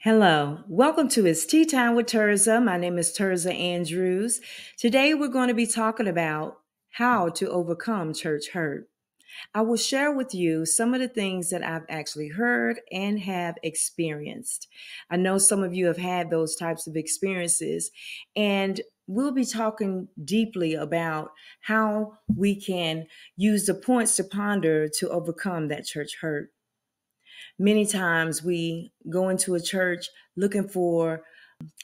Hello, welcome to It's Tea Time with Tirzah. My name is Tirzah Andrews. Today we're going to be talking about how to overcome church hurt. I will share with you some of the things that I've actually heard and have experienced. I know some of you have had those types of experiences, and we'll be talking deeply about how we can use the points to ponder to overcome that church hurt. Many times we go into a church looking for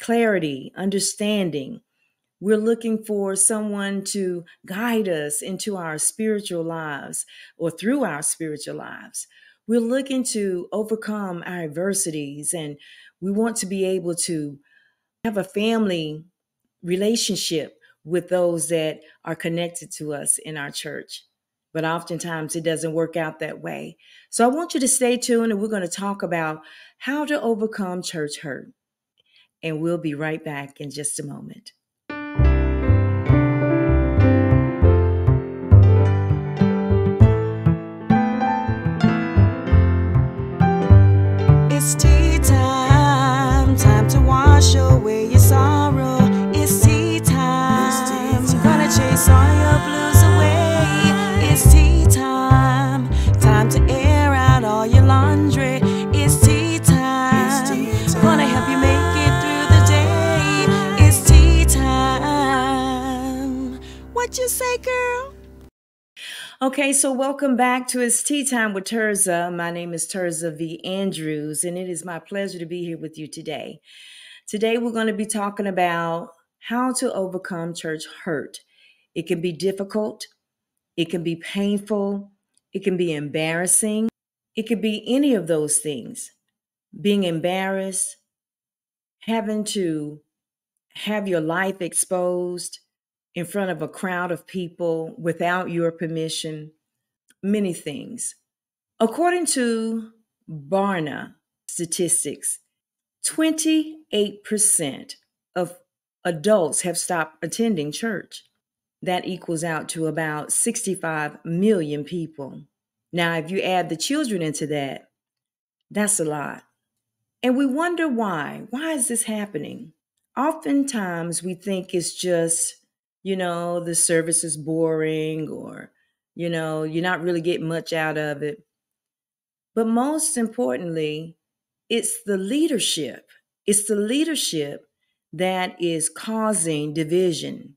clarity, understanding. We're looking for someone to guide us into our spiritual lives or through our spiritual lives. We're looking to overcome our adversities and we want to be able to have a family relationship with those that are connected to us in our church but oftentimes it doesn't work out that way. So I want you to stay tuned and we're going to talk about how to overcome church hurt. And we'll be right back in just a moment. It's tea time, time to wash away you say, girl? Okay, so welcome back to It's Tea Time with Tirzah. My name is Tirzah V. Andrews, and it is my pleasure to be here with you today. Today, we're going to be talking about how to overcome church hurt. It can be difficult, it can be painful, it can be embarrassing, it could be any of those things. Being embarrassed, having to have your life exposed in front of a crowd of people without your permission, many things. According to Barna statistics, 28% of adults have stopped attending church. That equals out to about 65 million people. Now, if you add the children into that, that's a lot. And we wonder why. Why is this happening? Oftentimes, we think it's just, you know, the service is boring or, you know, you're not really getting much out of it. But most importantly, it's the leadership. It's the leadership that is causing division.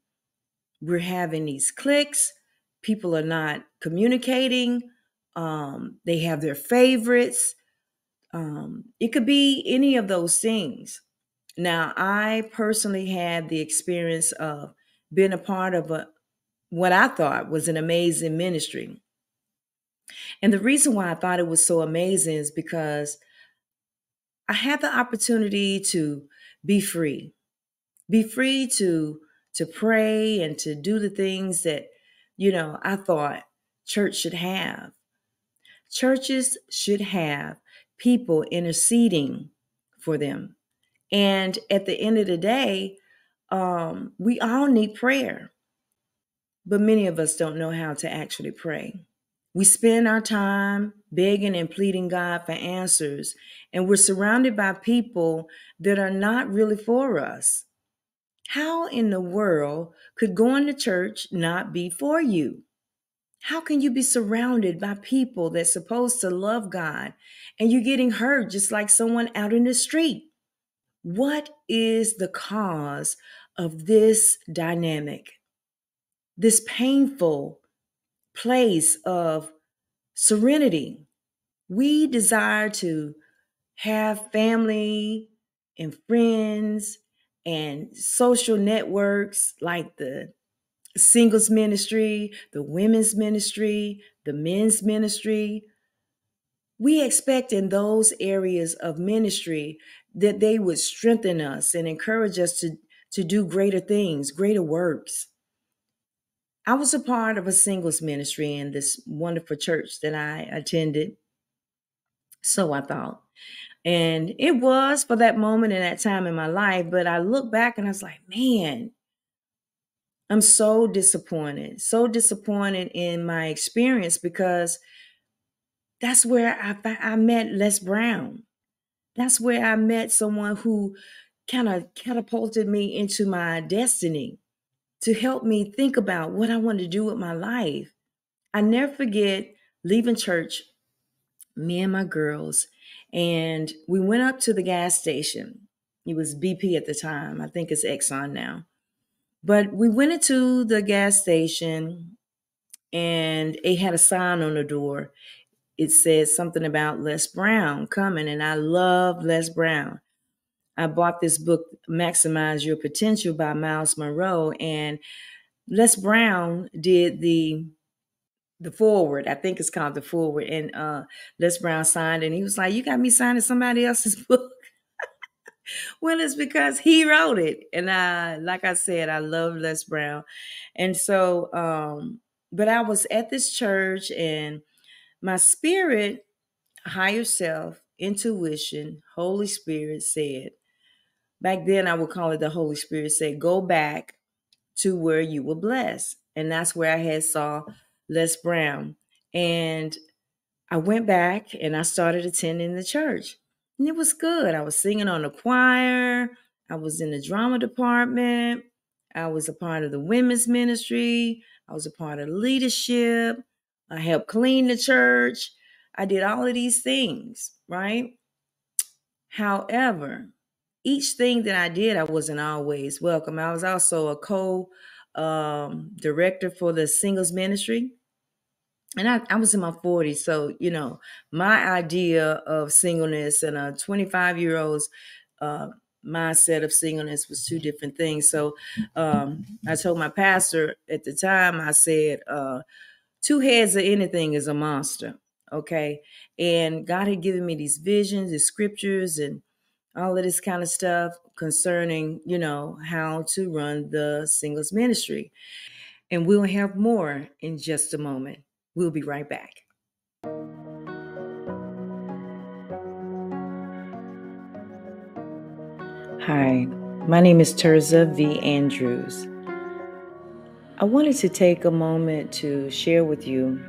We're having these cliques, people are not communicating, um, they have their favorites. Um, it could be any of those things. Now, I personally had the experience of being a part of a what I thought was an amazing ministry. And the reason why I thought it was so amazing is because I had the opportunity to be free, be free to to pray and to do the things that you know I thought church should have. Churches should have people interceding for them. And at the end of the day, um, we all need prayer, but many of us don't know how to actually pray. We spend our time begging and pleading God for answers, and we're surrounded by people that are not really for us. How in the world could going to church not be for you? How can you be surrounded by people that's supposed to love God and you're getting hurt just like someone out in the street? What is the cause of this dynamic? This painful place of serenity. We desire to have family and friends and social networks like the singles ministry, the women's ministry, the men's ministry. We expect in those areas of ministry that they would strengthen us and encourage us to, to do greater things, greater works. I was a part of a singles ministry in this wonderful church that I attended. So I thought. And it was for that moment and that time in my life. But I look back and I was like, man, I'm so disappointed, so disappointed in my experience because that's where I, I met Les Brown. That's where I met someone who kind of catapulted me into my destiny to help me think about what I want to do with my life. I never forget leaving church, me and my girls, and we went up to the gas station. It was BP at the time. I think it's Exxon now. But we went into the gas station and it had a sign on the door. It said something about Les Brown coming, and I love Les Brown. I bought this book, Maximize Your Potential by Myles Munroe. and Les Brown did the the forward. I think it's called the forward, and uh, Les Brown signed, and he was like, "You got me signing somebody else's book." well, it's because he wrote it, and I, like I said, I love Les Brown, and so, um, but I was at this church, and my spirit, higher self, intuition, Holy Spirit said, back then I would call it the Holy Spirit said, go back to where you were blessed. And that's where I had saw Les Brown. And I went back and I started attending the church. And it was good. I was singing on the choir. I was in the drama department. I was a part of the women's ministry. I was a part of leadership. I helped clean the church. I did all of these things, right? However, each thing that I did, I wasn't always welcome. I was also a co um, director for the singles ministry. And I, I was in my 40s. So, you know, my idea of singleness and a 25 year old's uh, mindset of singleness was two different things. So um, I told my pastor at the time, I said, uh, two heads of anything is a monster. Okay. And God had given me these visions, these scriptures, and all of this kind of stuff concerning, you know, how to run the singles ministry. And we'll have more in just a moment. We'll be right back. Hi, my name is Tirzah V. Andrews. I wanted to take a moment to share with you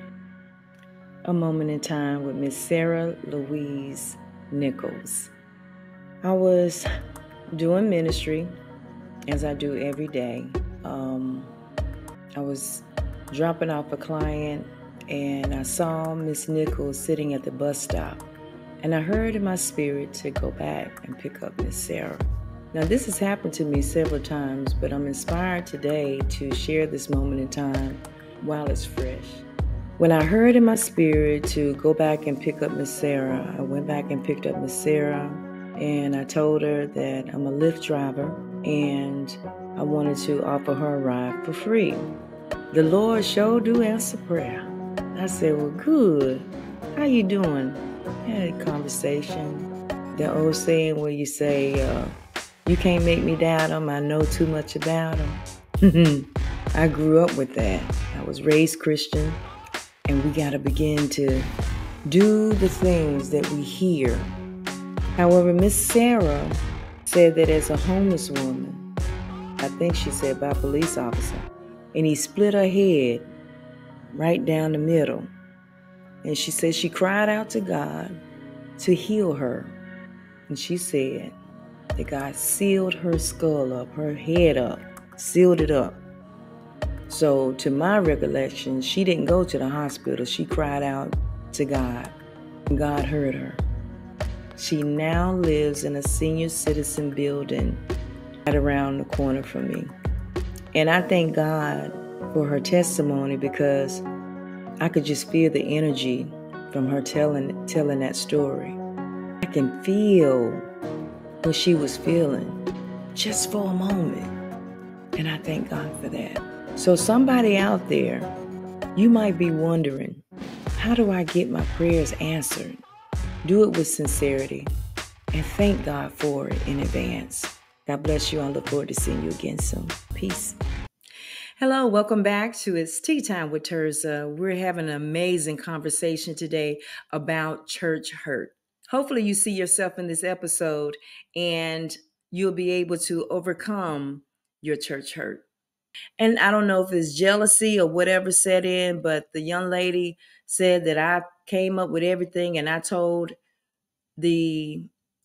a moment in time with Miss Sarah Louise Nichols. I was doing ministry as I do every day. Um, I was dropping off a client and I saw Miss Nichols sitting at the bus stop. And I heard in my spirit to go back and pick up Miss Sarah. Now, this has happened to me several times, but I'm inspired today to share this moment in time while it's fresh. When I heard in my spirit to go back and pick up Miss Sarah, I went back and picked up Miss Sarah and I told her that I'm a Lyft driver and I wanted to offer her a ride for free. The Lord sure do answer prayer. I said, Well, good. How you doing? Had a conversation. The old saying where you say, uh, You can't make me doubt him, I know too much about him. I grew up with that. I was raised Christian, and we got to begin to do the things that we hear However, Miss Sarah said that as a homeless woman, I think she said by a police officer, and he split her head right down the middle. And she said she cried out to God to heal her. And she said that God sealed her skull up, her head up, sealed it up. So, to my recollection, she didn't go to the hospital. She cried out to God, and God heard her. She now lives in a senior citizen building right around the corner from me. And I thank God for her testimony because I could just feel the energy from her telling telling that story. I can feel what she was feeling just for a moment. And I thank God for that. So somebody out there, you might be wondering, how do I get my prayers answered? Do it with sincerity and thank God for it in advance. God bless you. I look forward to seeing you again soon. Peace. Hello, welcome back to It's Tea Time with Tirzah. We're having an amazing conversation today about church hurt. Hopefully, you see yourself in this episode and you'll be able to overcome your church hurt. And I don't know if it's jealousy or whatever set in, but the young lady said that I came up with everything and I told the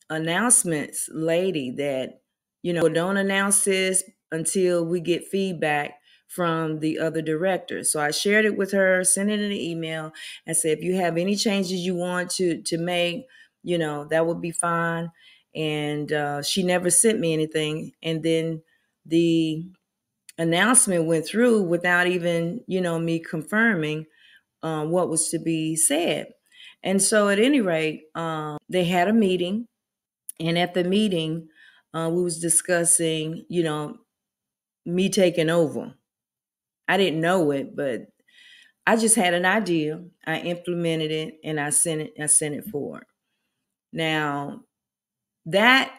announcements lady that, you know, don't announce this until we get feedback from the other directors. So I shared it with her, sent it in an email, and said, if you have any changes you want to to make, you know, that would be fine. And uh, she never sent me anything. And then the announcement went through without even, you know, me confirming um, what was to be said. And so, at any rate, um, they had a meeting, and at the meeting, uh, we was discussing, you know, me taking over. I didn't know it, but I just had an idea. I implemented it, and I sent it. I sent it forward. Now, that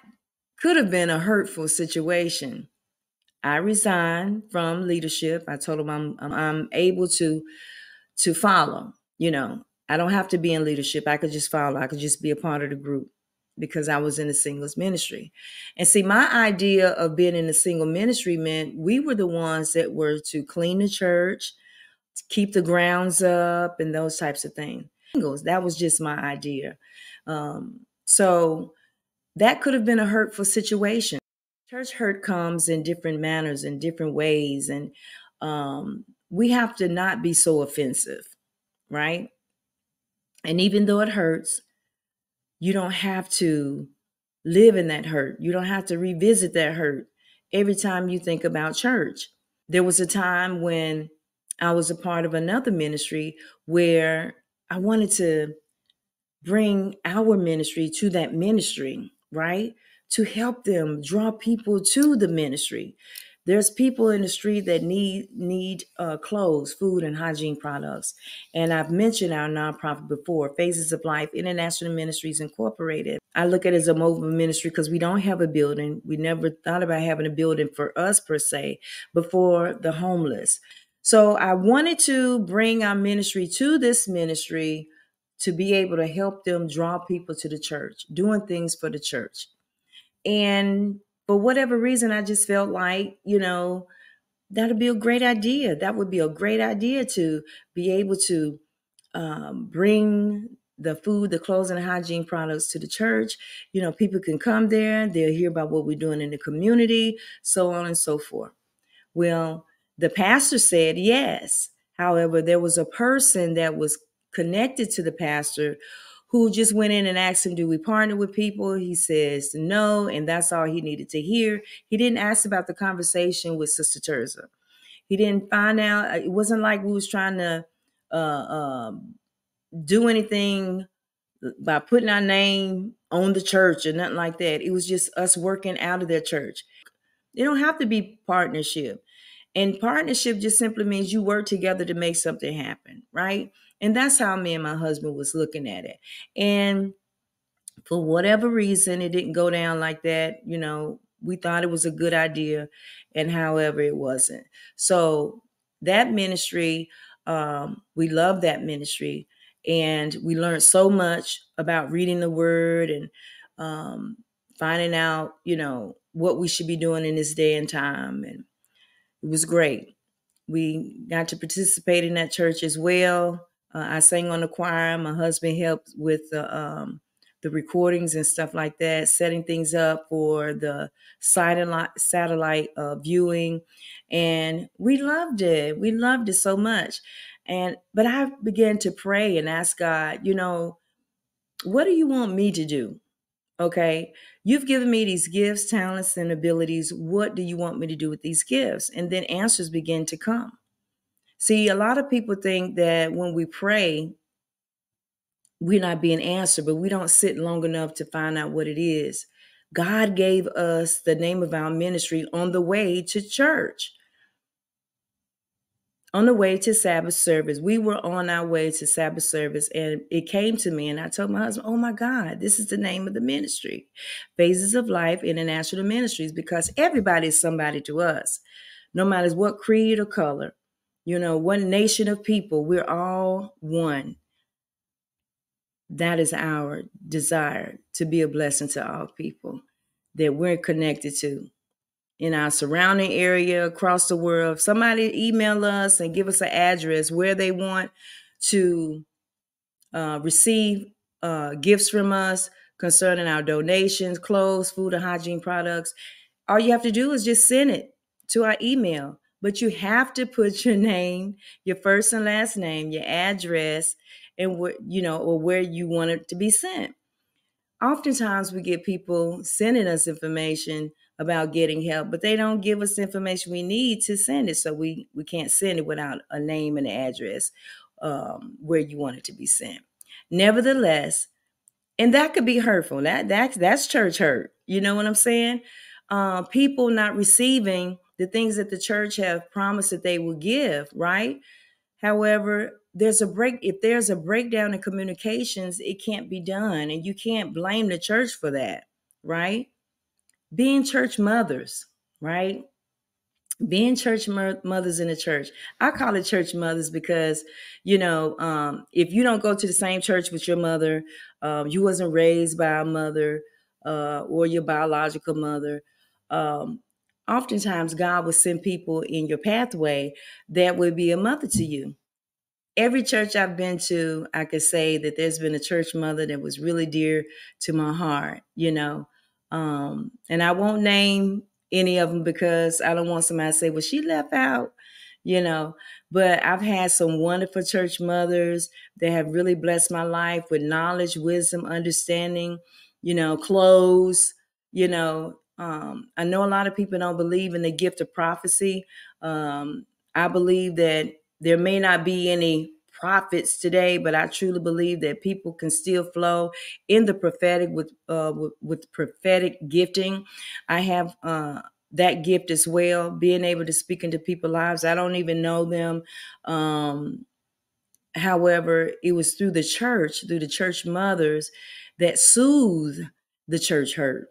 could have been a hurtful situation. I resigned from leadership. I told them I'm I'm able to to follow. You know, I don't have to be in leadership. I could just follow. I could just be a part of the group because I was in the singles ministry. And see, my idea of being in the single ministry meant we were the ones that were to clean the church, keep the grounds up, and those types of things. Singles, that was just my idea. Um, so that could have been a hurtful situation. Church hurt comes in different manners, in different ways, and um, we have to not be so offensive, right? And even though it hurts, you don't have to live in that hurt. You don't have to revisit that hurt every time you think about church. There was a time when I was a part of another ministry where I wanted to bring our ministry to that ministry, right? To help them draw people to the ministry. There's people in the street that need need uh, clothes, food, and hygiene products. And I've mentioned our nonprofit before, Phaziz of Life International Ministries Incorporated. I look at it as a mobile ministry because we don't have a building. We never thought about having a building for us per se, but for the homeless. So I wanted to bring our ministry to this ministry to be able to help them draw people to the church, doing things for the church. And for whatever reason, I just felt like, you know, that'd be a great idea. That would be a great idea to be able to um, bring the food, the clothes, and the hygiene products to the church. You know, people can come there, they'll hear about what we're doing in the community, so on and so forth. Well, the pastor said yes. However, there was a person that was connected to the pastor who just went in and asked him, Do we partner with people? He says no, and that's all he needed to hear. He didn't ask about the conversation with Sister Tirzah. He didn't find out. Uh, it wasn't like we was trying to uh, uh, do anything by putting our name on the church or nothing like that. It was just us working out of their church. It don't have to be partnership. And partnership just simply means you work together to make something happen, right? And that's how me and my husband was looking at it. And for whatever reason, it didn't go down like that. You know, we thought it was a good idea, and however, it wasn't. So that ministry, um, we love that ministry, and we learned so much about reading the Word and um, finding out, you know, what we should be doing in this day and time, and it was great. We got to participate in that church as well. Uh, I sang on the choir. My husband helped with the um, the recordings and stuff like that, setting things up for the satellite uh, viewing, and we loved it. We loved it so much. And but I began to pray and ask God, you know, what do you want me to do? Okay, you've given me these gifts, talents, and abilities. What do you want me to do with these gifts? And then answers begin to come. See, a lot of people think that when we pray, we're not being answered, but we don't sit long enough to find out what it is. God gave us the name of our ministry on the way to church, on the way to Sabbath service. We were on our way to Sabbath service, and it came to me, and I told my husband, Oh my God, this is the name of the ministry Phaziz of Life International Ministries, because everybody is somebody to us, no matter what creed or color you know, one nation of people. We're all one. That is our desire to be a blessing to all people that we're connected to in our surrounding area across the world. Somebody email us and give us an address where they want to uh, receive uh, gifts from us. concerning our donations, clothes, food, and hygiene products, all you have to do is just send it to our email. But you have to put your name, your first and last name, your address, and what you know, or where you want it to be sent. Oftentimes, we get people sending us information about getting help, but they don't give us information we need to send it. So we we can't send it without a name and address um, where you want it to be sent. Nevertheless, and that could be hurtful. That that's that's church hurt. You know what I'm saying? Uh, people not receiving the things that the church have promised that they will give, right? However, there's a break if there's a breakdown in communications, it can't be done and you can't blame the church for that, right? Being church mothers, right? being church mothers in the church i call it church mothers because you know um, if you don't go to the same church with your mother um, you wasn't raised by a mother uh, or your biological mother um, oftentimes god will send people in your pathway that would be a mother to you every church i've been to i could say that there's been a church mother that was really dear to my heart you know um, and i won't name any of them because I don't want somebody to say, well, she left out, you know. But I've had some wonderful church mothers that have really blessed my life with knowledge, wisdom, understanding, you know, clothes, you know. Um, I know a lot of people don't believe in the gift of prophecy. Um, I believe that there may not be any prophets today, but I truly believe that people can still flow in the prophetic with uh, with, with prophetic gifting. I have uh, that gift as well, being able to speak into people's lives. I don't even know them. Um, however, it was through the church, through the church mothers, that soothed the church hurt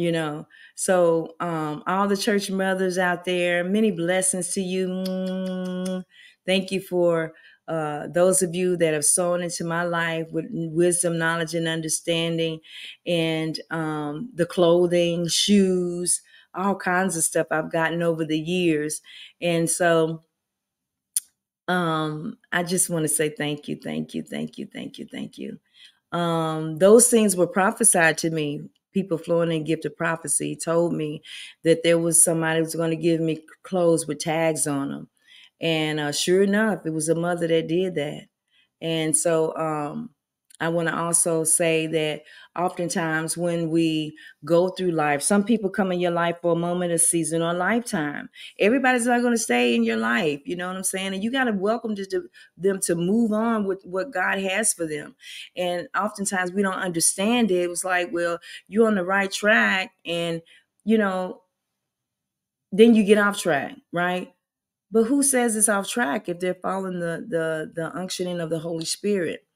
you know so um all the church mothers out there many blessings to you thank you for uh, those of you that have sown into my life with wisdom, knowledge, and understanding, and um, the clothing, shoes, all kinds of stuff I've gotten over the years. And so um, I just want to say thank you, thank you, thank you, thank you, thank you. Um, those things were prophesied to me. People flowing in gift of prophecy told me that there was somebody who was going to give me clothes with tags on them and uh, sure enough, it was a mother that did that. And so um, I want to also say that oftentimes when we go through life, some people come in your life for a moment, a season, or a lifetime. Everybody's not going to stay in your life. You know what I'm saying? And you got to welcome to, them to move on with what God has for them. And oftentimes we don't understand it. It was like, well, you're on the right track. And, you know, then you get off track, right? But who says it's off track if they're following the the the unctioning of the Holy Spirit?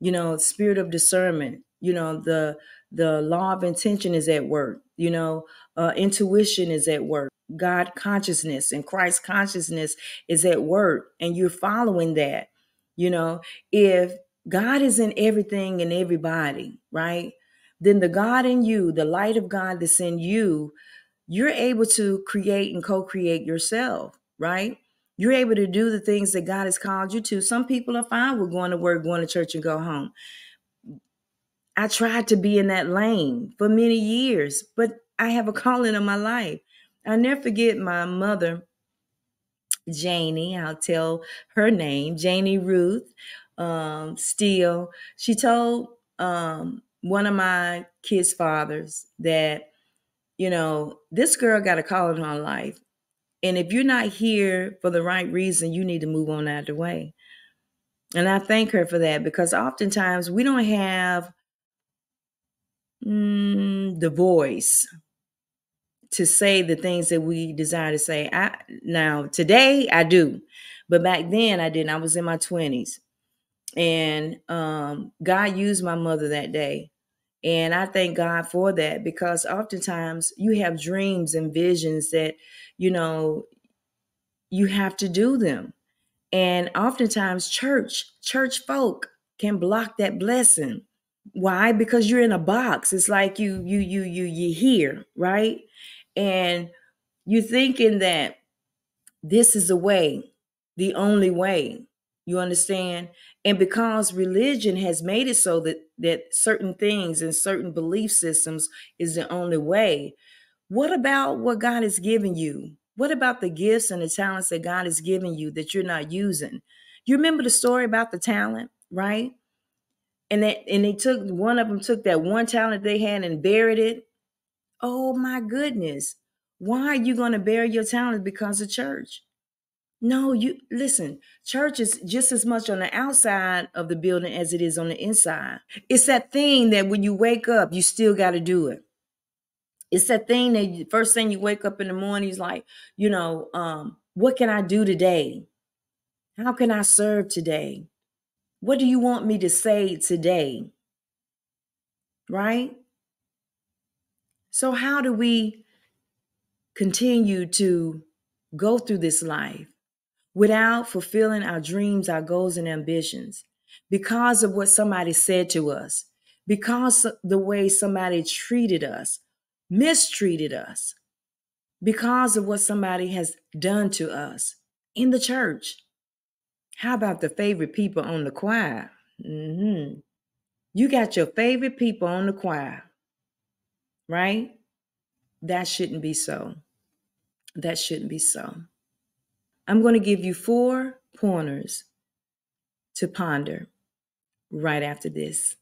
You know, spirit of discernment. You know, the the law of intention is at work. You know, uh, intuition is at work. God consciousness and Christ consciousness is at work, and you're following that. You know, if God is in everything and everybody, right? Then the God in you, the light of God that's in you, you're able to create and co-create yourself right? You're able to do the things that God has called you to. Some people are fine with going to work, going to church, and go home. I tried to be in that lane for many years, but I have a calling on my life. i never forget my mother, Janie. I'll tell her name, Janie Ruth um, Steele. She told um, one of my kids' fathers that, you know, this girl got a call in her life and if you're not here for the right reason, you need to move on out of the way. And I thank her for that because oftentimes we don't have mm, the voice to say the things that we desire to say. I now today I do, but back then I didn't. I was in my twenties, and um, God used my mother that day, and I thank God for that because oftentimes you have dreams and visions that you know, you have to do them. And oftentimes, church, church folk can block that blessing. Why? Because you're in a box. It's like you, you, you, you, you here, right? And you're thinking that this is the way, the only way. You understand? And because religion has made it so that that certain things and certain belief systems is the only way, what about what God has given you? What about the gifts and the talents that God has given you that you're not using? You remember the story about the talent, right? And that and they took one of them took that one talent they had and buried it. Oh my goodness. Why are you going to bury your talent because of church? No, you listen, church is just as much on the outside of the building as it is on the inside. It's that thing that when you wake up, you still got to do it. It's that thing that you, first thing you wake up in the morning is like, you know, um, what can I do today? How can I serve today? What do you want me to say today? Right? So, how do we continue to go through this life without fulfilling our dreams, our goals, and ambitions because of what somebody said to us, because the way somebody treated us, mistreated us, because of what somebody has done to us in the church. How about the favorite people on the choir? Mm-hmm. You got your favorite people on the choir, right? That shouldn't be so. That shouldn't be so. I'm going to give you four pointers to ponder right after this.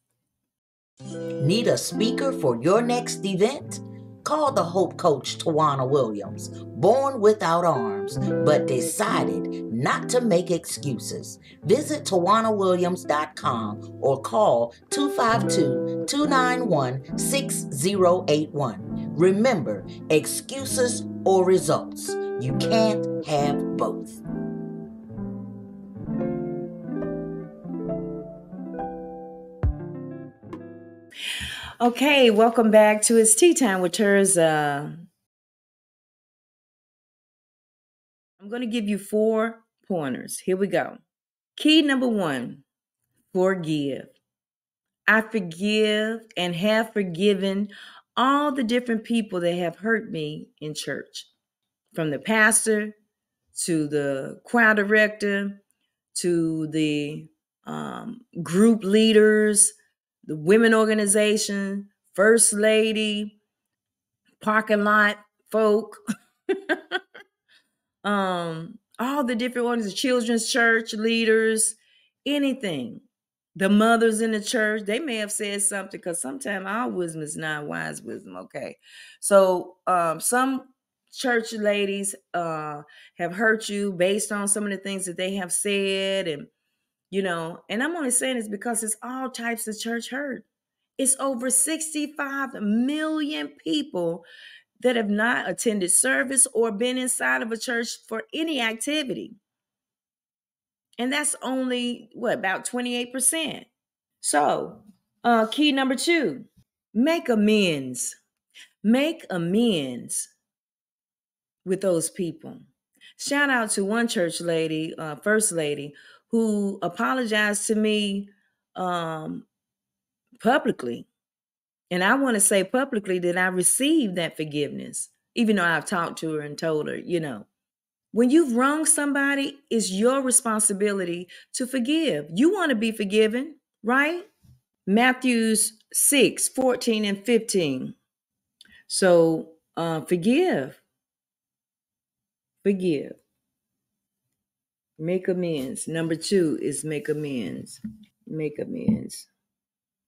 Need a speaker for your next event? Call the Hope Coach Tawana Williams, born without arms, but decided not to make excuses. Visit TawanaWilliams.com or call 252 291 6081. Remember, excuses or results. You can't have both. Okay, welcome back to It's Tea Time with Tirzah. I'm going to give you four pointers. Here we go. Key number one forgive. I forgive and have forgiven all the different people that have hurt me in church, from the pastor to the choir director to the um, group leaders, the women organization, first lady, parking lot folk, um, all the different ones, the children's church leaders, anything. The mothers in the church, they may have said something because sometimes our wisdom is not wise wisdom. Okay. So um some church ladies uh have hurt you based on some of the things that they have said and you know and i'm only saying this because it's all types of church hurt it's over 65 million people that have not attended service or been inside of a church for any activity and that's only what about 28% so uh key number two make amends. Make amends with those people. Shout out to one church lady uh first lady who apologized to me um publicly. And i want to say publicly that i received that forgiveness even though i've talked to her and told her you know when you've wronged somebody, it's your responsibility to forgive. You want to be forgiven, right? Matthews 6 14 and 15. So uh, forgive. Forgive. Make amends. Number two is make amends. Make amends.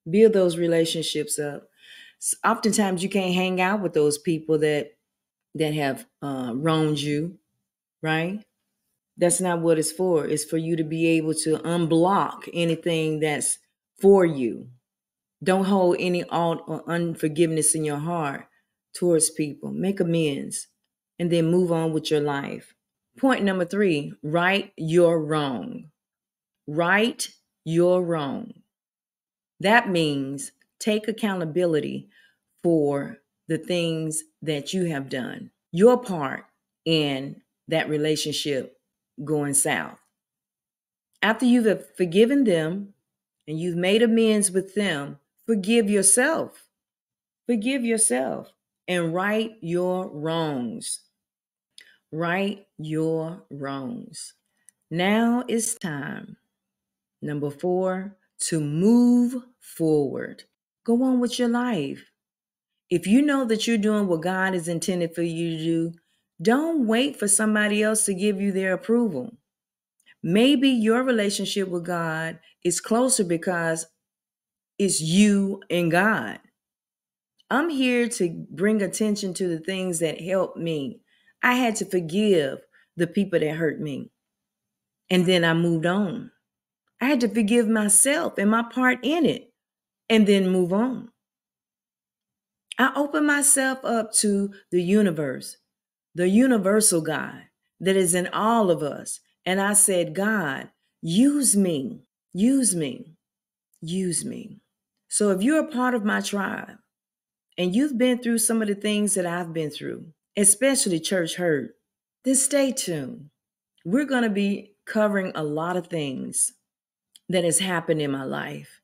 Build those relationships up. Oftentimes you can't hang out with those people that that have uh, wronged you right? That's not what it's for. It's for you to be able to unblock anything that's for you. Don't hold any alt or unforgiveness in your heart towards people. Make amends and then move on with your life. Point number three right your wrong. Right your wrong. That means take accountability for the things that you have done, your part in that relationship going south. After you've forgiven them and you've made amends with them, forgive yourself. Forgive yourself and right your wrongs. Right your wrongs. Now it's time Number four, to move forward. Go on with your life. If you know that you're doing what God is intended for you to do, don't wait for somebody else to give you their approval. Maybe your relationship with God is closer because it's you and God. I'm here to bring attention to the things that helped me. I had to forgive the people that hurt me. And then I moved on. I had to forgive myself and my part in it and then move on. I opened myself up to the universe, the universal God that is in all of us. And I said, God, use me, use me, use me. So if you're a part of my tribe and you've been through some of the things that I've been through, especially church hurt, then stay tuned. We're going to be covering a lot of things that has happened in my life.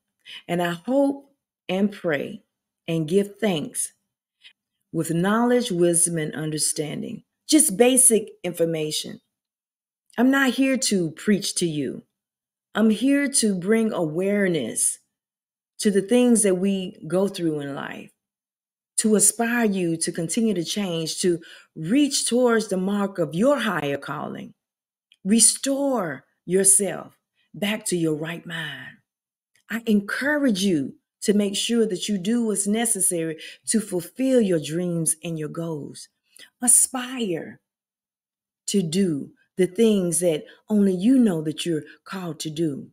And I hope and pray and give thanks with knowledge, wisdom, and understanding. Just basic information. I'm not here to preach to you. I'm here to bring awareness to the things that we go through in life, to aspire you to continue to change, to reach towards the mark of your higher calling. Restore yourself back to your right mind. I encourage you to make sure that you do what's necessary to fulfill your dreams and your goals. Aspire to do the things that only you know that you're called to do.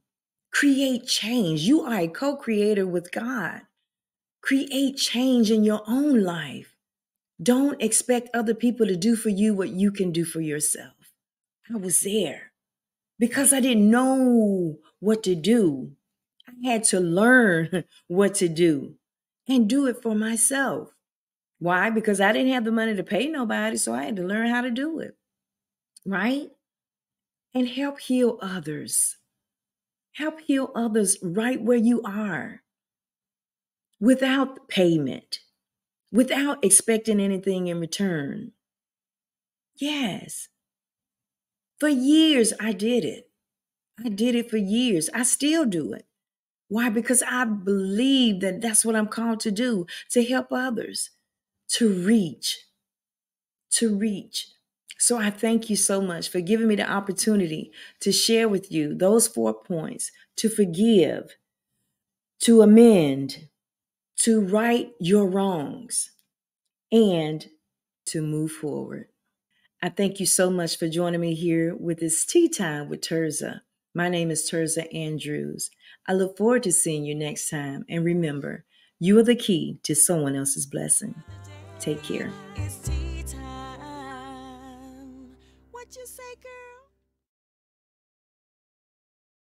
Create change. You are a co creator with God. Create change in your own life. Don't expect other people to do for you what you can do for yourself. I was there because I didn't know what to do. I had to learn what to do and do it for myself. Why? Because I didn't have the money to pay nobody, so I had to learn how to do it. Right? And help heal others. Help heal others right where you are without payment, without expecting anything in return. Yes. For years, I did it. I did it for years. I still do it. Why? Because I believe that that's what I'm called to do to help others, to reach, to reach. So I thank you so much for giving me the opportunity to share with you those four points to forgive, to amend, to right your wrongs, and to move forward. I thank you so much for joining me here with this tea time with Tirzah. My name is Tirzah Andrews. I look forward to seeing you next time. And remember, you are the key to someone else's blessing. Take care.